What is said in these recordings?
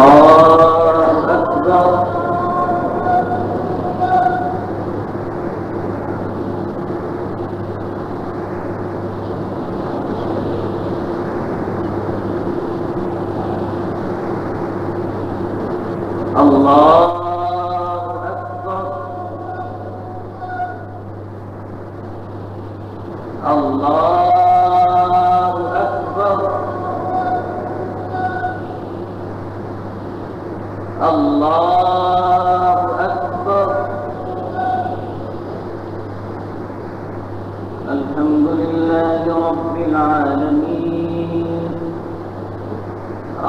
الله أكبر. الله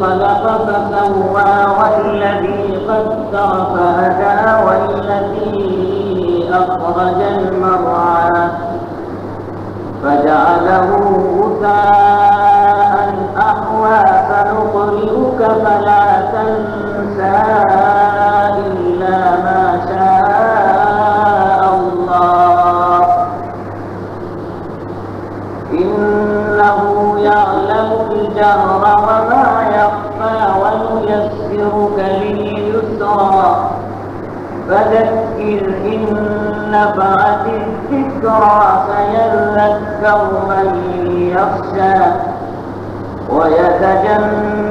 خلق فسوى والذي قدر فهدى والذي أخرج المرعى فجعله غثاء سيذكر من يخشى ويتجنبها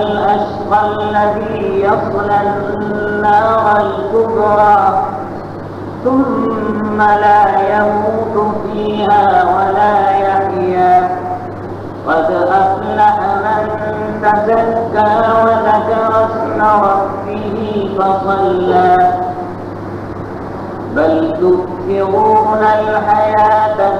الأشقى الذي يصلى النار الكبرى ثم لا يموت فيها ولا يحيا. قد أفلح من تزكى وذكر اسم ربه فصلى. بل تؤثرون الحياة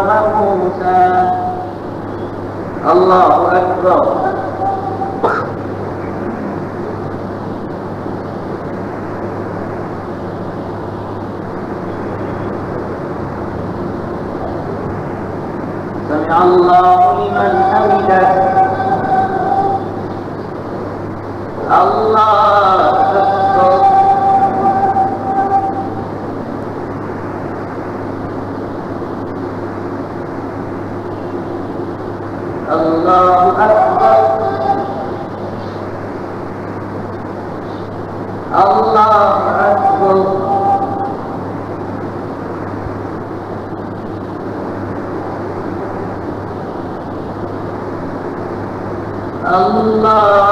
إبراهيم وموسى الله أكبر. سمع الله لمن حمده. الله الله أكبر. الله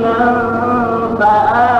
يجدك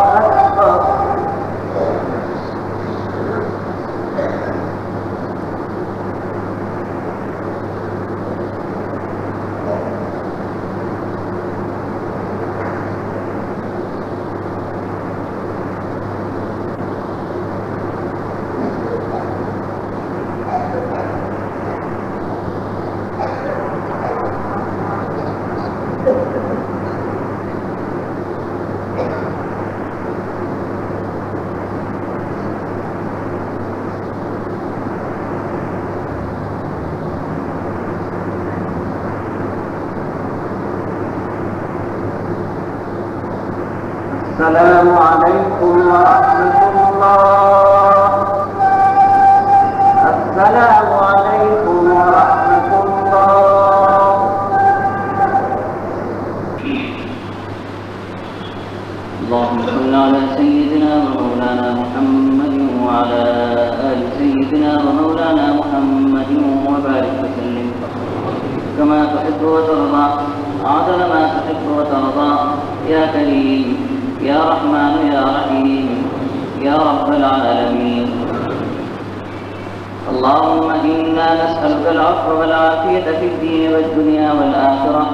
السلام عليكم ورحمة الله. السلام عليكم ورحمة الله. اللهم صل على سيدنا ومولانا محمد وعلى آل سيدنا ومولانا محمد وبارك وسلم. كما تحب وترضى عدل ما تحب وترضى. يا كريم. يا رحمن يا رحيم يا رب العالمين. اللهم إنا نسألك العفو والعافية في الدين والدنيا والآخرة.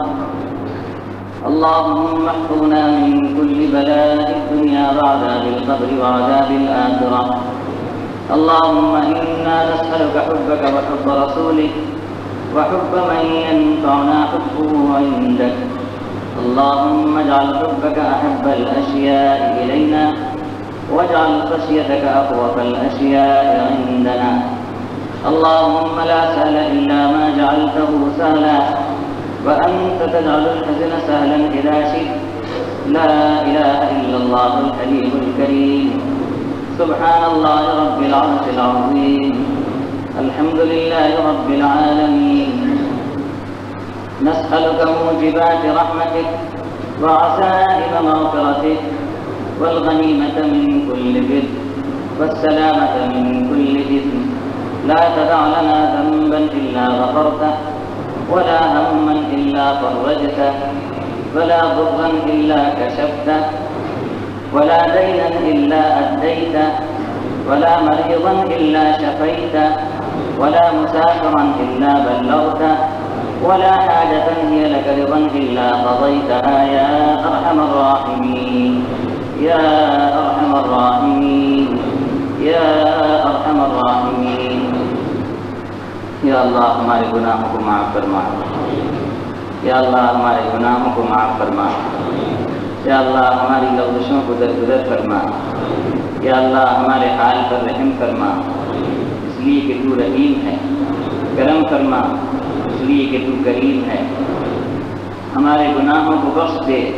اللهم احفظنا من كل بلاء الدنيا وعذاب القبر وعذاب الآخرة. اللهم إنا نسألك حبك وحب رسولك وحب من ينفعنا حبه عندك. اللهم اجعل حبك أحب الأشياء إلينا واجعل خشيتك أخوف الأشياء عندنا. اللهم لا سهل إلا ما جعلته سهلا وأنت تجعل الحزن سهلا إذا شئت. لا إله إلا الله الحليم الكريم. سبحان الله رب العرش العظيم. الحمد لله رب العالمين. نسألك موجبات رحمتك وعزائم مغفرتك والغنيمة من كل بر والسلامة من كل إثم لا تدع لنا ذنبا إلا غفرته ولا هما إلا فرجته ولا ضرا إلا كشفته ولا دينا إلا أديته ولا مريضا إلا شفيته ولا مسافرا إلا بلغته. ولا حاجة هي لك رضا إلا قضيتها يا أرحم الراحمين يا أرحم الراحمين يا أرحم الراحمين या अल्लाह हमारे गुनाहों को माफ़ फरमा या अल्लाह हमारे गुनाहों को माफ़ फरमा या अल्लाह हमारी लफ्ज़ों को दरगुदर फरमा या अल्लाह हमारे हाल पर रहम फरमा इसलिए कि तू रहीम है करम फरमा لیے کہ تو کریم ہے۔ ہمارے گناہوں کو بخش دے۔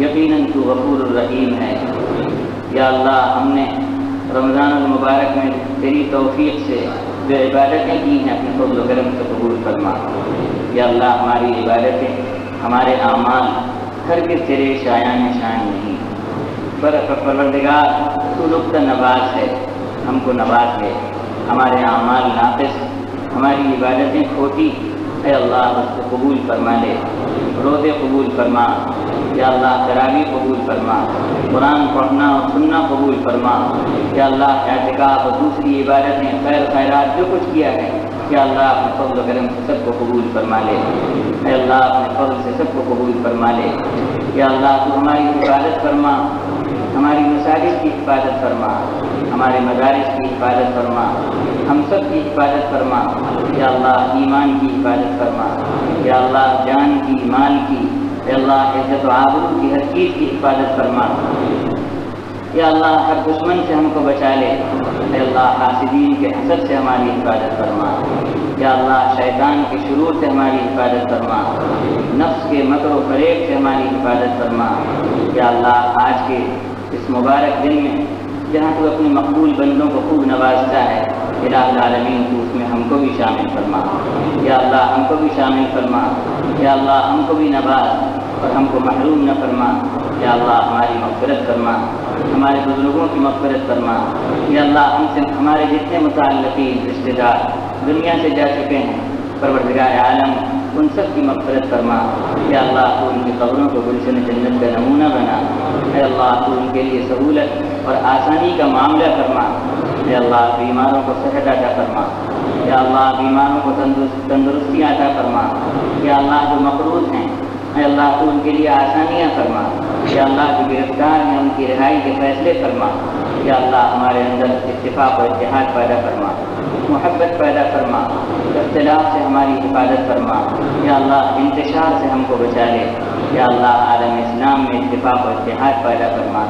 یقیناً تو غفور الرحیم ہے۔ یا اللہ، ہم نے رمضان المبارک میں تیری توفیق سے جو عبادتیں کی ہیں، اپنے فضل و کرم سے قبول فرما۔ یا اللہ، ہماری عبادتیں، ہمارے اعمال ہرگز تیرے شایان شان نہیں۔ پر پروردگار، تو لطف نواز ہے۔ ہم کو نواز ہے۔ ہمارے اعمال ناقص، ہماری عبادتیں کھوٹی اے اللہ اس سے قبول فرما لے۔ روزے قبول فرما۔ یا اللہ تراویح قبول فرما۔ قرآن پڑھنا اور سننا قبول فرما۔ یا اللہ اعتکاف اور دوسری عبادتیں، خیر خیرات، جو کچھ کیا ہے۔ یا اللہ، اپنے فضل و کرم سے سب کو قبول فرما لے۔ اے اللہ، اپنے فضل سے سب کو قبول فرما لے۔ یا اللہ، تو ہماری حفاظت فرما۔ ہماری مساجد کی حفاظت فرما۔ ہمارے مدارس کی حفاظت فرما۔ ہم سب کی حفاظت فرما۔ یا اللہ، ایمان کی حفاظت فرما۔ یا اللہ، جان کی، مال کی۔ یا اللہ، عزت و آبرو کی، ہر چیز کی حفاظت فرما۔ یا اللہ، ہر دشمن سے ہم کو بچا لے۔ اے اللہ، حاسدین کے حسد سے ہماری حفاظت فرما۔ یا اللہ، شیطان کے شرور سے ہماری حفاظت فرما۔ نفس کے مکر و فریب سے ہماری حفاظت فرما۔ یا اللہ، آج کے اس مبارک دن میں جہاں تو اپنی مقبول بندوں کو خوب نوازتا ہے الہ العالمین، تو اس میں ہم کو بھی شامل فرما۔ یا اللہ، ہم کو بھی شامل فرما۔ یا اللہ، ہم کو بھی نواز اور ہم کو محروم نہ فرما۔ یا اللہ، ہماری مغفرت فرما۔ ہمارے بزرگوں کی مغفرت فرما۔ یا اللہ، ہم سے، ہمارے جتنے متعلقین رشتہ دار دنیا سے جا چکے ہیں، پروردگار عالم، ان سب کی مغفرت فرما۔ یا اللہ، تو ان کی قبروں کو گلشن جنت کا نمونہ بنا۔ اے اللہ، تو ان کے لیے سہولت اور آسانی کا معاملہ فرما۔ یا اللہ بیماروں کو صحت عطا فرما۔ یا اللہ بیماروں کو تندرست تندرستی عطا فرما۔ یا اللہ، جو مقروض ہیں، اے اللہ، تو ان کے لیے آسانیاں فرما۔ یا اللہ، جو گرفتار ہیں، ان کی رہائی کے فیصلے فرما۔ یا اللہ، ہمارے اندر اتفاق و اتحاد پیدا فرما۔ محبت پیدا فرما۔ اختلاف سے ہماری حفاظت فرما۔ یا اللہ، انتشار سے ہم کو بچا لے۔ یا اللہ عالم اسلام میں اتفاق و اتحاد پیدا فرما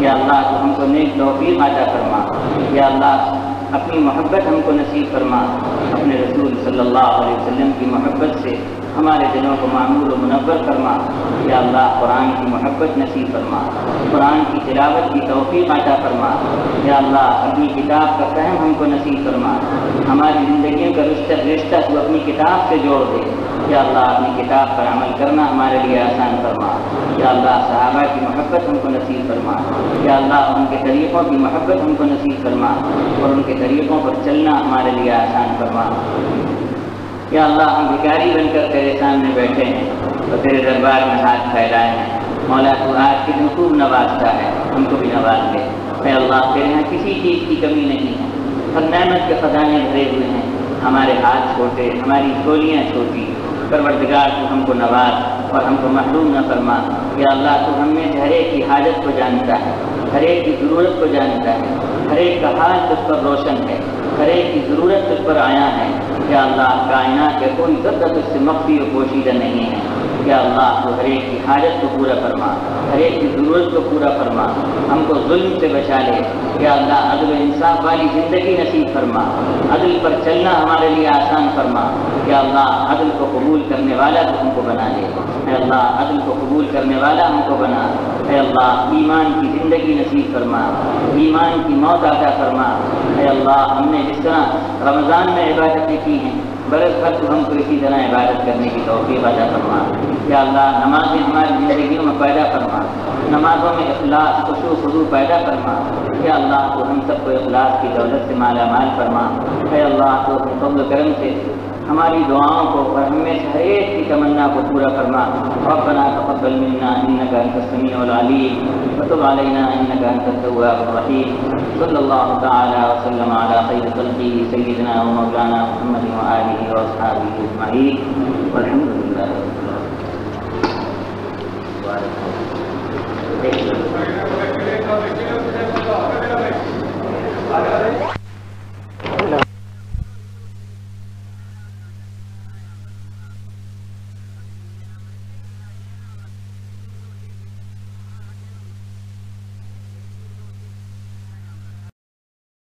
یا اللہ تو ہم کو نیک توفیق عطا فرما یا اللہ اپنی محبت ہم کو نصیب فرما اپنے رسول صلی اللہ علیہ وسلم کی محبت سے ہمارے دلوں کو معمور و منور فرما۔ یا اللہ، قرآن کی محبت نصیب فرما۔ قرآن کی تلاوت کی توفیق عطا فرما۔ یا اللہ، اپنی کتاب کا فہم ہم کو نصیب فرما۔ ہماری زندگیوں کا رشتہ رشتہ تو اپنی کتاب سے جوڑ دے۔ یا اللہ، اپنی کتاب پر عمل کرنا ہمارے لیے آسان فرما۔ یا اللہ، صحابہ کی محبت ہم کو نصیب فرما۔ یا اللہ، ان کے طریقوں کی محبت ہم کو نصیب فرما۔ اور ان کے طریقوں پر چلنا ہمارے لیے آسان فرما۔ یا اللہ ہم بھکاری بن کر تیرے سامنے بیٹھے ہیں اور تیرے دربار میں ہاتھ پھیلائے ہیں۔ مولا تو آج کے دن خوب نوازتا ہے، ہم کو بھی نواز دے۔ اے اللہ، تیرے یہاں کسی چیز کی کمی نہیں ہے۔ سب نعمت کے خزانے بھرے ہوئے ہیں۔ ہمارے ہاتھ چھوٹے، ہماری جھولیاں چھوٹی۔ پروردگار تو ہم کو نواز اور ہم کو محروم نہ فرما۔ یا اللہ، تو ہم میں ہر ایک کی حاجت کو جانتا ہے۔ ہر ایک کی ضرورت کو جانتا ہے۔ ہر ایک کا حال تجھ پر روشن ہے۔ ہر ایک کی ضرورت تجھ پر عیاں ہے۔ یا اللہ کائنات کے کوئی غلط اس سے مخفی و پوشیدہ نہیں ہے؟ یا اللہ تو ہر ایک کی حاجت کو پورا فرما، ہر ایک کی ضرورت کو پورا فرما، ہم کو ظلم سے بچا لے؟ یا اللہ عدل انصاف والی زندگی نصیب فرما، عدل پر چلنا ہمارے لیے آسان فرما؟ یا اللہ عدل کو قبول کرنے والا تو ہم کو بنا لے؟ اے اللہ عدل کو قبول کرنے والا ہم کو بنا۔ اے اللہ ایمان کی زندگی نصیب فرما، ایمان کی موت عطا فرما۔ اے اللہ، ہم نے جس طرح رمضان میں عبادتیں کی ہیں۔ برس بھر تو ہم کو اسی طرح عبادت کرنے کی توفیق پیدا فرما۔ یا اللہ، نمازیں ہماری زندگیوں میں پیدا فرما۔ نمازوں میں اخلاص خشوع خضوع پیدا فرما۔ یا اللہ، تو ہم سب کو اخلاص کی دولت سے مالا مال فرما۔ اے اللہ، تو فضل کرم سے ہماری دعاؤں کو اور ہم میں ہر ایک کی تمنا کو پورا کرنا ربنا تقبل منا انك انت السميع العليم وتب علينا انك انت التواب الرحيم صلى الله تعالى وسلم على خير خلقه سيدنا ومولانا محمد وآله واصحابه اجمعين والحمد لله رب العالمين